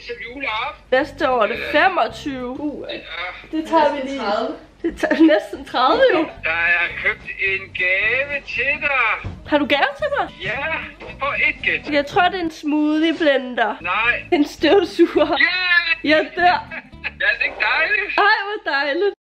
ligesom juleaften. Næste år er det 25. Uh, Ja, det tager vi lige. Det tager næsten 30 jo. der er købt en gave til dig. Har du gave til mig? Ja, for et gæt. Jeg tror, det er en smoothie blender. Nej. En støvsuger. Ja! Jeg dør. Ja, det er dejligt. Ej, hvor dejligt.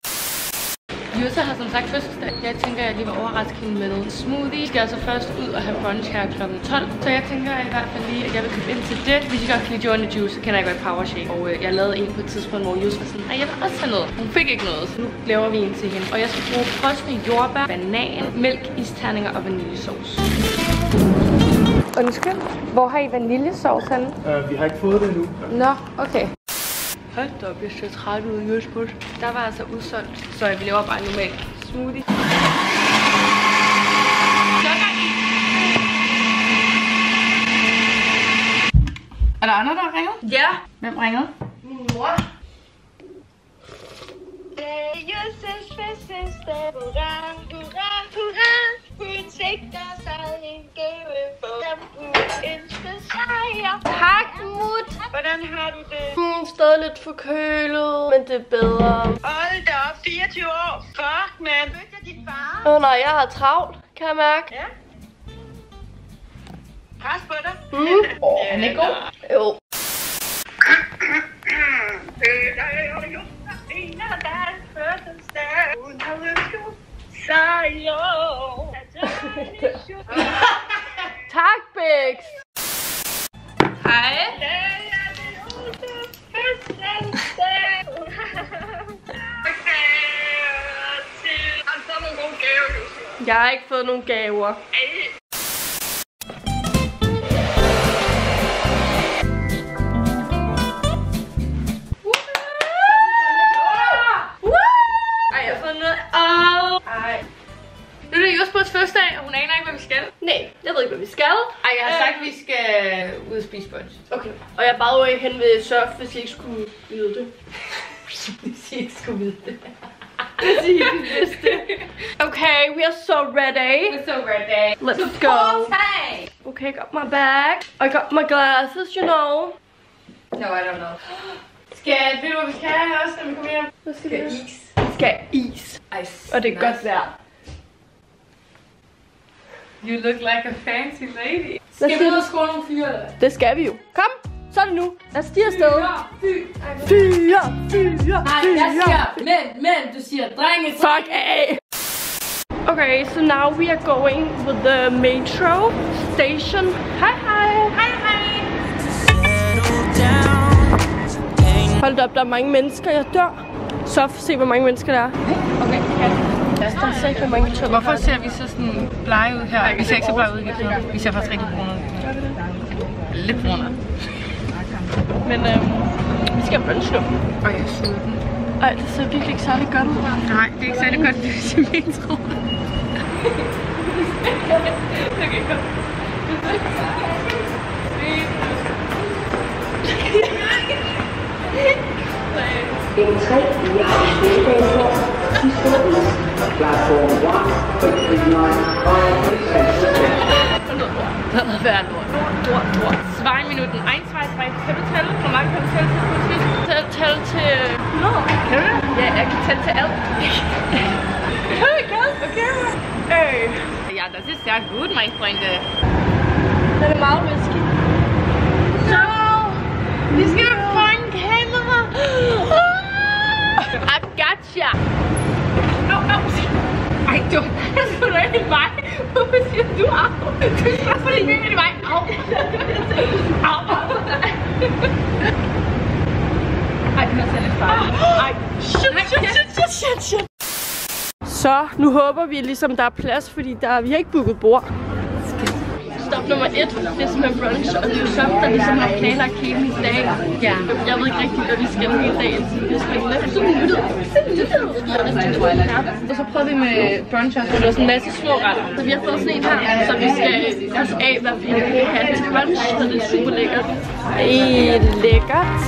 Jutta har som sagt fødselsdag. Jeg tænker, at jeg lige vil overraske hende med noget smoothie. Vi skal altså først ud og have brunch her kl. 12. Så jeg tænker i hvert fald lige, at jeg vil købe ind til det. Hvis I godt kan lide Joanna Juice, så kender jeg godt Power Shake. Og øh, jeg lavede en på et tidspunkt, hvor Jus var sådan, nej, jeg vil også have noget. Hun fik ikke noget, så nu laver vi en til hende. Og jeg skal bruge frosne jordbær, banan, mælk, isterninger og vaniljesauce. Undskyld, hvor har I vaniljesauce henne? Uh, vi har ikke fået det endnu. Nå, okay. Hold da op, jeg ser træt ud i Jøsbus. Der var altså udsolgt, så vi laver bare en normal smoothie. Er der andre, der har ringet? Ja. Hvem ringede? Min mor. Josefs fødselsdag. Hurra, hurra, hurra. Hun sigter sig en gave for dem. Hun ønsker sejr. Tak, Mut. Hvordan har du det? Hmm, stadig lidt forkølet, men det er bedre. Hold da op, 24 år. Fuck, man. Mødte jeg din far? Åh oh, nej, jeg har travlt, kan jeg mærke. Ja. Pres på dig. Mm. Åh, han er god. Jo. Jeg har ikke fået nogen gaver. Nu er det Josbos fødselsdag, og hun aner ikke, hvad vi skal. Nej, jeg ved ikke, hvad vi skal. Ej, jeg har sagt, at vi skal ud og spise brunch. Okay. Og jeg bare way hen ved surf, hvis I ikke skulle vide det. Hvis I ikke skulle vide det. Hvis I ikke vidste det. Okay, we are so ready. We're so ready. Let's go. Hey. Okay, I got my bag. I got my glasses, you know. No, I don't know. Skal, ved du, hvad vi skal have også, når vi kommer hjem? Hvad skal Skal vi? is. Vi skal is. Ice. Og det er godt vejr. You look like a fancy lady. Skal vi ud og skåle nogle fyre, eller? Det skal vi jo. Kom, så er det nu. Lad os stige afsted. Fy. Fyre, fyre, Nej, jeg siger mænd, mænd. Du siger drenge. Fuck af. Okay, so now we are going with the metro station. Hej hej. Hej hej. Hold da op, der er mange mennesker. Jeg dør. Så se, hvor mange mennesker der er. Okay, ja. Lad os da se, hvor mange tog. Hvorfor ser vi så sådan blege ud her? Vi ser ikke så blege ud i. Vi ser faktisk rigtig brune ud. Lidt brune. Men øhm, vi skal brunch nu. Og jeg er sulten. Ej, det ser virkelig ikke særlig godt ud. Nej, det er ikke særlig godt, hvis jeg metro. Okay, kom. En 3 via Østbanesvej, sidste is, platform 1, quick line, 5, central station. Det har været lort. Lort, lort. Zwei Minuten. 1, 2, 3. Kan du tælle? Hvor mange kan du tælle til pludselig? Tæl, tæl til... Nå, Kan du det? ja, jeg kan tælle til alt. Hey, Kat. Okay. Øh, Ja, das ist sehr gut, mein Freunde. den er meget whisky. Så, vi skal en kamera. I gotcha. Au, au. Ej, du er sgu da ikke mig. Hvorfor siger du af. Du skal få din vinger i mig. Au. Au. Ej, den er så lidt farlig. Ej, shit, shit, shit, shit, shit, shit. Så, nu håber vi ligesom, der er plads, fordi der, vi har ikke booket bord. Nummer et, det er simpelthen brunch, og det er jo så, der ligesom har planlagt hele min dag. Ja. Jeg ved ikke rigtig, hvad vi skal hele dagen, så det er spændende. Og så prøvede vi med brunch også, der var sådan en masse små retter. Så vi har fået sådan en her, så vi skal passe af, hvad vi have til brunch, så det er super lækkert. Ej, lækkert.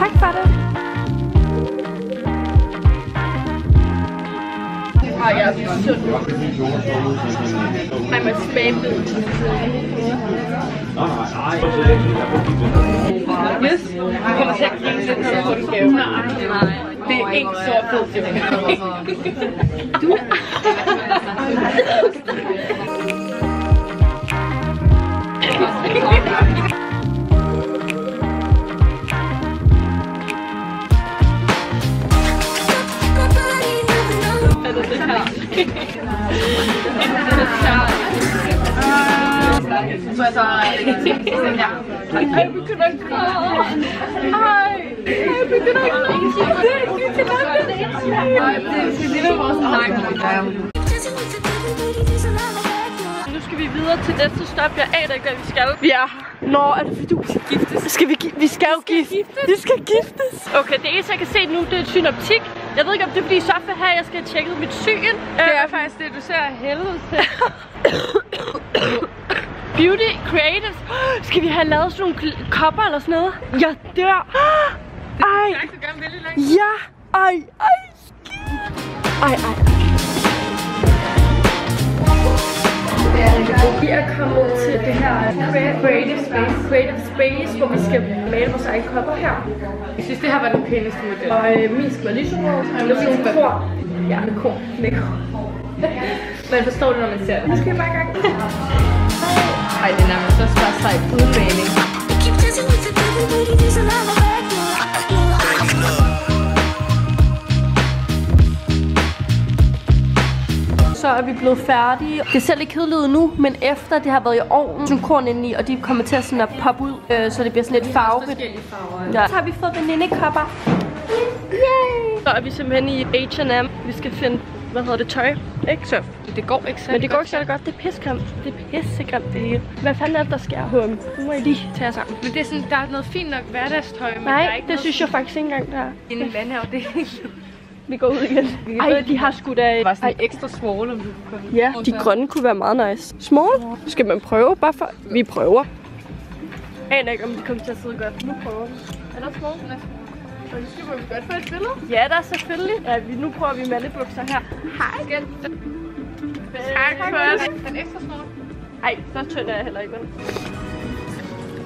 Tak for det. Ej, jeg er sund. Ej, man spam det. Yes. Du kommer til at grine lidt, du får den gave. Det er ikke så fedt. Du Ej, jeg begynder at græde. Ej, jeg begynder at grine. Det er ikke til Nu skal vi videre til næste stop. Jeg aner ikke, hvad vi skal. Vi er her. Nå, er det fordi du skal giftes? Skal vi, vi skal jo giftes. Vi skal giftes. Okay, det eneste, jeg kan se nu, det er et synoptik. Jeg ved ikke, om det er, fordi have, at jeg skal have tjekket mit syn. Det er faktisk det, du ser af helvede til. Beauty Creatives. Skal vi have lavet sådan nogle kopper eller sådan noget? Jeg dør. Ej. Ja. Ej, ej. skid. Ej, ej. Vi er kommet til det her Creative Space, Creative Space, hvor vi skal male vores egne kopper her. Jeg synes, det her var den pæneste model. Og øh, min skal være lyserød, med sådan nogle kor. Ja, med kor. Med. Man forstår det, når man ser det. Nu skal vi bare i gang. Ej, det er nærmest også bare sejt uden back Så er vi blevet færdige. Det ser lidt kedeligt ud nu, men efter det har været i ovnen, sådan korn indeni, og de kommer til at, sådan at poppe ud, øh, så det bliver sådan lidt farver. Ja. Så har vi fået venindekopper. Yay! Så er vi simpelthen i H&M. Vi skal finde, hvad hedder det, tøj. Ikke så? Det går ikke så Men det går ikke så godt. Det er pissegrimt. Det er pissegrimt det hele. Hvad fanden er det, der sker, HM? Nu må I lige tage jer sammen. Men det er sådan, der er noget fint nok hverdagstøj, men der er Nej, ikke det synes jeg faktisk ikke engang, der er. en vandafdeling. Vi går ud igen. Ej, de har sgu da... Det var Ej, sådan ekstra small, om du kunne komme. ja, de grønne kunne være meget nice. Small? Skal man prøve? Bare for... Vi prøver. Jeg aner ikke, om de kommer til at sidde godt. Nu prøver vi. Er der small? Og så skal vi godt få et billede. Ja, der er selvfølgelig. Ja, vi, nu prøver vi mandebukser her. Hej igen. Tak for Den ekstra small. Ej, så tynd er jeg heller ikke, vel?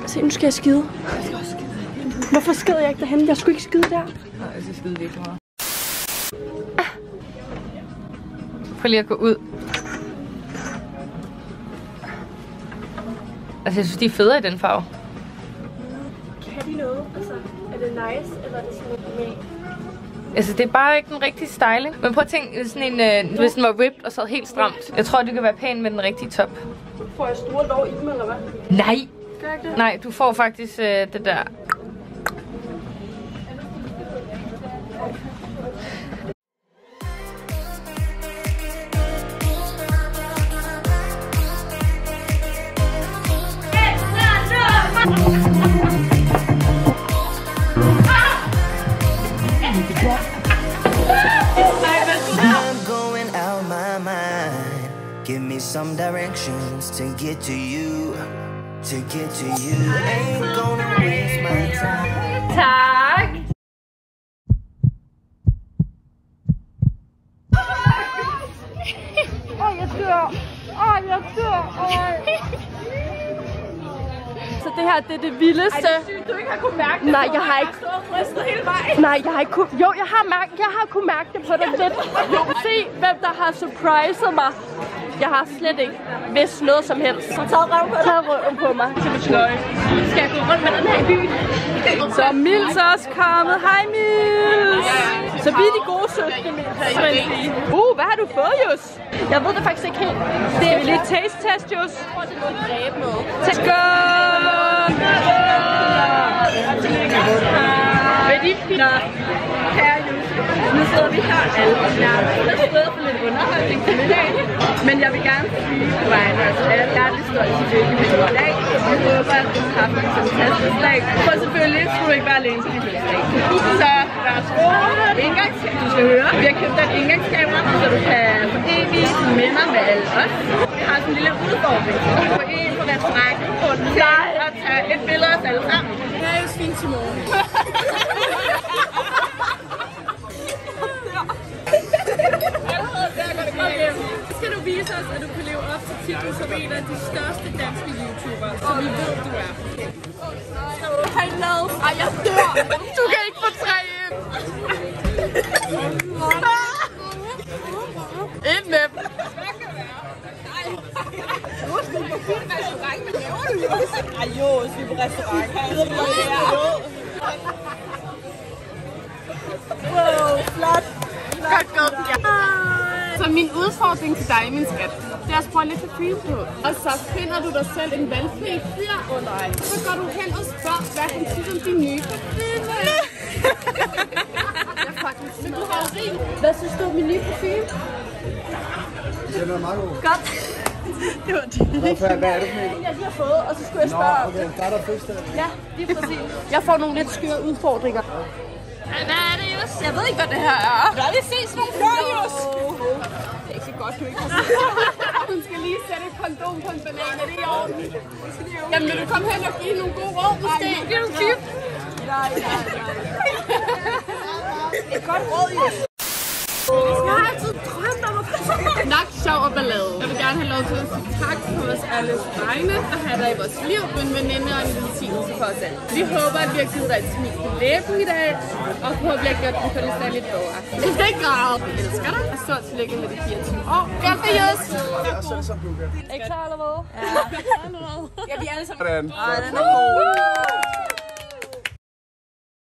Se, nu skal jeg skide. Hvorfor skider jeg ikke derhen? Jeg skulle ikke skide der. Nej, jeg skal skide virkelig meget. Prøv lige at gå ud. Altså, jeg synes, de er federe i den farve. Nice, eller er det sådan lidt med? Altså, det er bare ikke den rigtige styling. Men prøv at tænke, sådan en, øh, hvis den var ripped og sad helt stramt. Jeg tror, det kan være pæn med den rigtige top. Får jeg store lov i dem, eller hvad? Nej! Gør jeg ikke det? Nej, du får faktisk øh, det der. Some directions to get to you. To get to you. Ain't gonna waste my time. Tak. Ej, jeg dør. Ej, jeg dør. Ej. Så det her, det er det vildeste. Ej, det er sygt, du ikke har kunnet mærke det Nej, jeg har ikke. hele vejen. Nej, jeg har ikke kunnet. Jo, jeg har, mærket, jeg har kunnet mærke det på dig lidt. Se, hvem der har surpriset mig. Jeg har slet ikke vidst noget som helst. Har taget røven på, taget røven på mig. Til mit sløj. Skal jeg gå rundt med den her i byen? Så er Mils også kommet. Hej Mils. Så vi er de gode søskende, Mils. Uh, hvad har du fået, Jus? Jeg ved det faktisk ikke helt. Det er lidt taste test, Jus. Noget dræbe noget. Skål! Vil de fine? Kære Jus, nu sidder vi her alle sammen. Jeg har stået for lidt underholdning til middag. Men jeg vil gerne sige på vegne af os alle, jeg er lidt stolt selvfølgelig med i dag. Vi håber, at du har haft en fantastisk dag. For selvfølgelig skulle du ikke være alene til din fødselsdag. Så værsgo. Indgangs du skal høre. Vi har købt et indgangskamera, så du kan få evige minder med alle os. Vi har sådan en lille udfordring. Du kan gå ind på restauranten på den til at tage et billede af os alle sammen. Jeg er jo fint til morgen. Vis os, at du kan leve op til titlen som en af de største danske YouTubere, som vi ved, du er. Hej, lad. Ej, jeg dør. Du kan ikke få tre ind. Med dem. Ej jo, vi på restaurant. Min udfordring til dig, min skat, det er at sprøjte lidt parfume på. Og så finder du dig selv en valgfri fyr. Åh oh, nej. Så går du hen og spørger, hvad han synes om din nye parfume. jeg er fucking psykologi. Hvad synes du om min nye parfume? Det er meget god. Godt. Det var det. Hvad, hvad er det for en? Jeg lige har fået, og så skulle jeg Nå, spørge. okay, der er der fødselsdag. Ja, lige præcis. Jeg får nogle lidt skøre udfordringer. Hvad er det, Jus? Jeg ved ikke, hvad det her er. Lad lige se sådan nogle. Det er ikke så godt, du ikke har. Hun skal lige sætte et kondom på en banan. Er det i orden? Jamen, vil du komme hen og give nogle gode råd, måske? Giv nogle tip. Nej, nej, nej. Et godt råd, Jus. Jeg har altid drømt Nok sjov og ballade. Jeg vil gerne have lov til at sige tak på os alles vegne og have dig i vores liv, en veninde og en velsignelse for os alle. Vi håber, at vi har givet dig et smil på læben i dag, og forhåbentlig har gjort din fødselsdag lidt bedre. I den grad. Vi elsker dig, og stort tillykke med de 24 år. Godt for Jøs! Er I klar eller hvad? Ja. Ja, vi er alle sammen. Sådan. Ej, den er god.